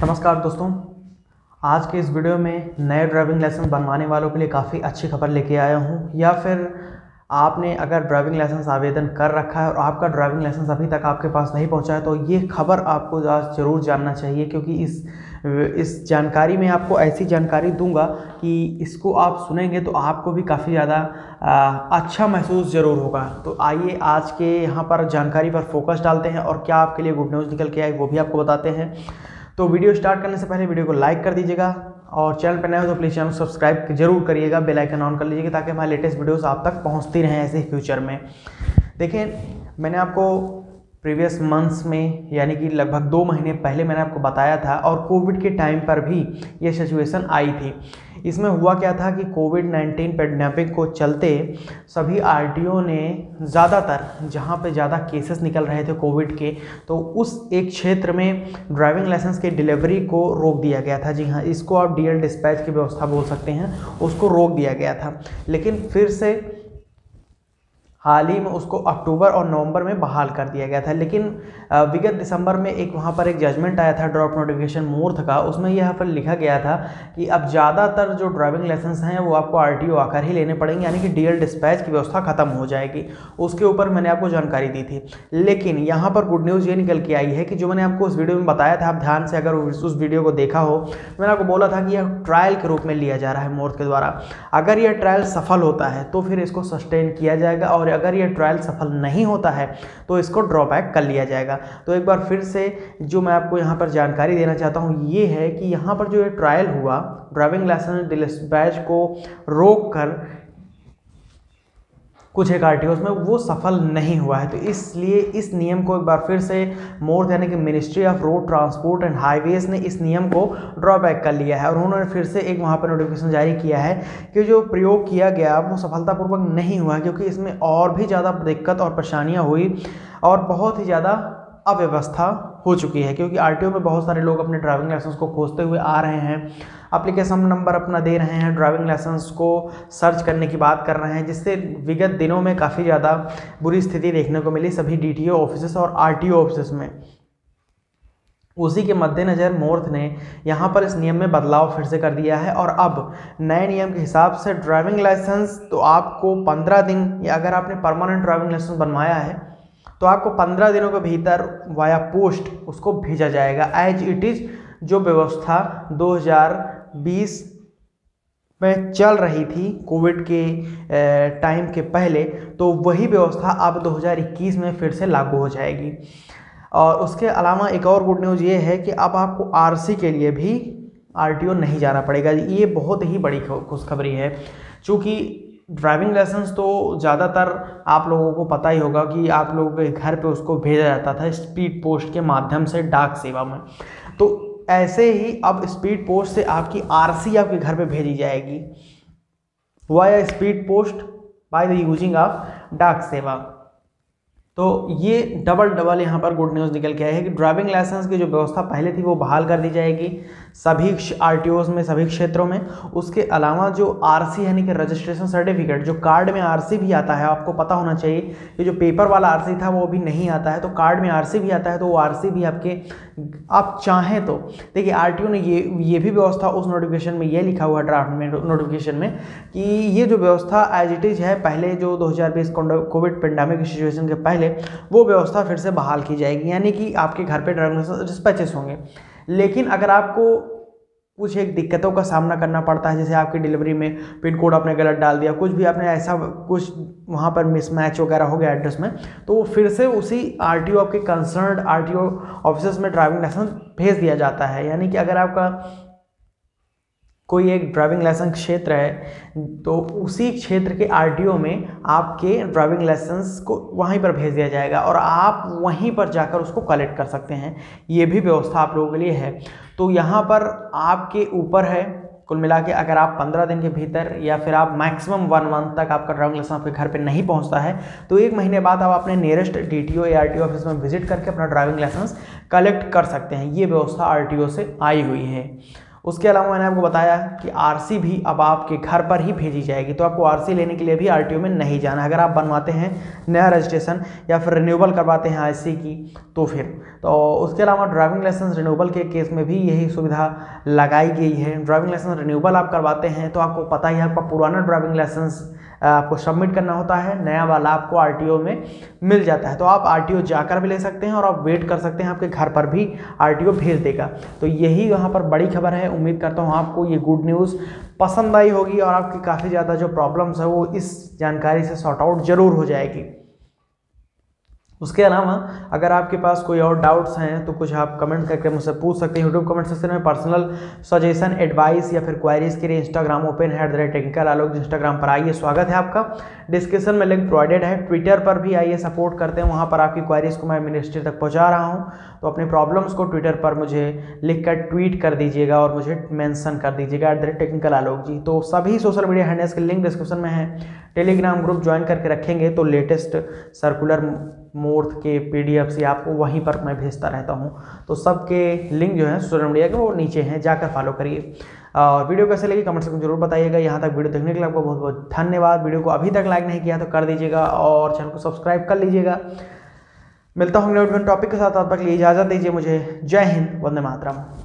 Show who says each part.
Speaker 1: नमस्कार दोस्तों। आज के इस वीडियो में नए ड्राइविंग लाइसेंस बनवाने वालों के लिए काफ़ी अच्छी खबर लेके आया हूँ। या फिर आपने अगर ड्राइविंग लाइसेंस आवेदन कर रखा है और आपका ड्राइविंग लाइसेंस अभी तक आपके पास नहीं पहुँचा है तो ये खबर आपको आज ज़रूर जानना चाहिए, क्योंकि इस इस जानकारी में आपको ऐसी जानकारी दूँगा कि इसको आप सुनेंगे तो आपको भी काफ़ी ज़्यादा अच्छा महसूस ज़रूर होगा। तो आइए आज के यहाँ पर जानकारी पर फोकस डालते हैं और क्या आपके लिए गुड न्यूज़ निकल के आए वो भी आपको बताते हैं। तो वीडियो स्टार्ट करने से पहले वीडियो को लाइक कर दीजिएगा और चैनल पर नए हो तो प्लीज़ चैनल सब्सक्राइब ज़रूर करिएगा, बेल आइकन ऑन कर लीजिएगा ताकि हमारे लेटेस्ट वीडियोस आप तक पहुँचती रहें ऐसे फ्यूचर में। देखिए मैंने आपको प्रीवियस मंथ्स में, यानी कि लगभग दो महीने पहले मैंने आपको बताया था और कोविड के टाइम पर भी ये सिचुएसन आई थी। इसमें हुआ क्या था कि कोविड 19 पेंडेमिक को चलते सभी आर ने ज़्यादातर जहाँ पे ज़्यादा केसेस निकल रहे थे कोविड के तो उस एक क्षेत्र में ड्राइविंग लाइसेंस के डिलीवरी को रोक दिया गया था। जी हाँ इसको आप डीएल डिस्पैच की व्यवस्था बोल सकते हैं, उसको रोक दिया गया था। लेकिन फिर से हाल ही में उसको अक्टूबर और नवंबर में बहाल कर दिया गया था। लेकिन विगत दिसंबर में एक वहाँ पर एक जजमेंट आया था ड्रॉप नोटिफिकेशन मूर्थ का, उसमें यह पर लिखा गया था कि अब ज़्यादातर जो ड्राइविंग लाइसेंस हैं, वो आपको आरटीओ आकर ही लेने पड़ेंगे, यानी कि डीएल डिस्पैच की व्यवस्था खत्म हो जाएगी। उसके ऊपर मैंने आपको जानकारी दी थी। लेकिन यहाँ पर गुड न्यूज़ ये निकल के आई है कि जो मैंने आपको उस वीडियो में बताया था, आप ध्यान से अगर उस वीडियो को देखा हो, मैंने आपको बोला था कि यह ट्रायल के रूप में लिया जा रहा है मोर्थ के द्वारा। अगर यह ट्रायल सफल होता है तो फिर इसको सस्टेन किया जाएगा और अगर ये ट्रायल सफल नहीं होता है तो इसको ड्रॉबैक कर लिया जाएगा। तो एक बार फिर से जो मैं आपको यहाँ पर जानकारी देना चाहता हूँ, ये है कि यहाँ पर जो ये ट्रायल हुआ ड्राइविंग लाइसेंस डिस्पैच को रोक कर कुछ एक आर में वो सफल नहीं हुआ है। तो इसलिए इस नियम को एक बार फिर से मोर यानी कि ministry of road transport and highways ने इस नियम को ड्रॉबैक कर लिया है। और उन्होंने फिर से एक वहाँ पर नोटिफिकेशन जारी किया है कि जो प्रयोग किया गया, वो सफलतापूर्वक नहीं हुआ क्योंकि इसमें और भी ज़्यादा दिक्कत और परेशानियाँ हुई और बहुत ही ज़्यादा अव्यवस्था हो चुकी है, क्योंकि आरटीओ में बहुत सारे लोग अपने ड्राइविंग लाइसेंस को खोजते हुए आ रहे हैं। अप्लीकेशन नंबर अपना दे रहे हैं ड्राइविंग लाइसेंस को सर्च करने की बात कर रहे हैं, जिससे विगत दिनों में काफ़ी ज़्यादा बुरी स्थिति देखने को मिली सभी डी ऑफ़िस और आर ऑफ़िस में। उसी के मद्देनज़र मोर्थ ने यहाँ पर इस नियम में बदलाव फिर से कर दिया है, और अब नए नियम के हिसाब से ड्राइविंग लाइसेंस तो आपको पंद्रह दिन, या अगर आपने परमानेंट ड्राइविंग लाइसेंस बनवाया है तो आपको पंद्रह दिनों के भीतर वाया पोस्ट उसको भेजा जाएगा। एज इट इज़ जो व्यवस्था 2020 में चल रही थी कोविड के टाइम के पहले तो वही व्यवस्था अब 2021 में फिर से लागू हो जाएगी। और उसके अलावा एक और गुड न्यूज़ ये है कि अब आपको आरसी के लिए भी आरटीओ नहीं जाना पड़ेगा। ये बहुत ही बड़ी खुशखबरी है। चूँकि ड्राइविंग लाइसेंस तो ज़्यादातर आप लोगों को पता ही होगा कि आप लोगों के घर पे उसको भेजा जाता था स्पीड पोस्ट के माध्यम से डाक सेवा में। तो ऐसे ही अब स्पीड पोस्ट से आपकी आरसी आपके घर पे भेजी जाएगी। Via speed post by the using of डाक सेवा। तो ये डबल डबल यहाँ पर गुड न्यूज़ निकल के आया है कि ड्राइविंग लाइसेंस की जो व्यवस्था पहले थी वो बहाल कर दी जाएगी। सभी आर में, सभी क्षेत्रों में। उसके अलावा जो आरसी यानी कि रजिस्ट्रेशन सर्टिफिकेट जो कार्ड में आरसी भी आता है, आपको पता होना चाहिए कि जो पेपर वाला आरसी था, वो भी नहीं आता है। तो कार्ड में आरसी भी आता है तो वो आरसी भी आपके, आप चाहें तो। देखिए आरटीओ ने ये ये भी व्यवस्था उस नोटिफिकेशन में, ये लिखा हुआ ड्राफ्ट में नोटिफिकेशन में कि ये जो व्यवस्था एज इट इज़ है, पहले जो 2020 कोविड पेंडामिक सिचुएशन के पहले, वो व्यवस्था फिर से बहाल की जाएगी। यानी कि आपके घर पर ड्राइविंग लाइसेंस डिस्पैचेस होंगे। लेकिन अगर आपको कुछ एक दिक्कतों का सामना करना पड़ता है, जैसे आपकी डिलीवरी में पिन कोड आपने गलत डाल दिया, कुछ भी आपने ऐसा, कुछ वहाँ पर मिसमैच वगैरह हो गया एड्रेस में तो वो फिर से उसी आरटीओ आपके कंसर्न आर ऑफ़िस में ड्राइविंग लाइसेंस भेज दिया जाता है। यानी कि अगर आपका कोई एक ड्राइविंग लाइसेंस क्षेत्र है तो उसी क्षेत्र के आरटीओ में आपके ड्राइविंग लाइसेंस को वहीं पर भेज दिया जाएगा और आप वहीं पर जाकर उसको कलेक्ट कर सकते हैं। ये भी व्यवस्था आप लोगों के लिए है। तो यहाँ पर आपके ऊपर है, कुल मिला के अगर आप पंद्रह दिन के भीतर या फिर आप मैक्सिमम वन मंथ तक आपका ड्राइविंग लाइसेंस आपके घर पे नहीं पहुँचता है तो एक महीने बाद आप अपने नियरेस्ट डी टी या आर ऑफ़िस में विज़िट करके अपना ड्राइविंग लाइसेंस कलेक्ट कर सकते हैं। ये व्यवस्था आरटीओ से आई हुई है। उसके अलावा मैंने आपको बताया कि आरसी भी अब आपके घर पर ही भेजी जाएगी तो आपको आरसी लेने के लिए भी आरटीओ में नहीं जाना अगर आप बनवाते हैं नया रजिस्ट्रेशन या फिर रिन्यूबल करवाते हैं आईसी की तो फिर। तो उसके अलावा ड्राइविंग लाइसेंस रिन्यूबल के केस में भी यही सुविधा लगाई गई है। ड्राइविंग लाइसेंस रिन्यूबल आप करवाते हैं तो आपको पता ही है, आपका पुराना ड्राइविंग लाइसेंस आपको सबमिट करना होता है, नया वाला आपको आरटीओ में मिल जाता है। तो आप आरटीओ जाकर भी ले सकते हैं और आप वेट कर सकते हैं आपके घर पर भी आरटीओ भेज देगा। तो यही यहाँ पर बड़ी खबर है। उम्मीद करता हूँ आपको ये गुड न्यूज़ पसंद आई होगी और आपकी काफ़ी ज़्यादा जो प्रॉब्लम्स है वो इस जानकारी से सॉर्ट आउट ज़रूर हो जाएगी। उसके अलावा अगर आपके पास कोई और डाउट्स हैं तो कुछ आप कमेंट करके मुझसे पूछ सकते हैं यूट्यूब कमेंट सेक्शन में। पर्सनल सजेशन एडवाइस या फिर क्वायरीज के लिए इंस्टाग्राम ओपन है at the rate technical Alok Instagram पर आइए। स्वागत है आपका। डिस्क्रिप्शन में लिंक प्रोवाइडेड है। ट्विटर पर भी आइए सपोर्ट करते हैं। वहाँ पर आपकी क्वायरीज को मैं मिनिस्ट्री तक पहुँचा रहा हूँ। तो अपने प्रॉब्लम्स को ट्विटर पर मुझे लिख कर ट्वीट कर दीजिएगा और मुझे मैंसन कर दीजिएगा at the rate technical Alok ji. तो सभी सोशल मीडिया हैंडल्स के लिंक डिस्क्रिप्शन में है। टेलीग्राम ग्रुप ज्वाइन करके रखेंगे तो लेटेस्ट सर्कुलर मोर्थ के पीडीएफ से आपको वहीं पर मैं भेजता रहता हूँ। तो सबके लिंक जो है सोशल मीडिया के वो नीचे हैं, जाकर फॉलो करिए। और वीडियो कैसे लगी कमेंट सेक्शन ज़रूर बताइएगा। यहाँ तक वीडियो देखने के लिए आपको बहुत बहुत धन्यवाद। वीडियो को अभी तक लाइक नहीं किया तो कर दीजिएगा और चैनल को सब्सक्राइब कर लीजिएगा। मिलता हूँ टॉपिक के साथ। आप तक लिए इजाज़त दीजिए मुझे। जय हिंद, वंदे मातरम।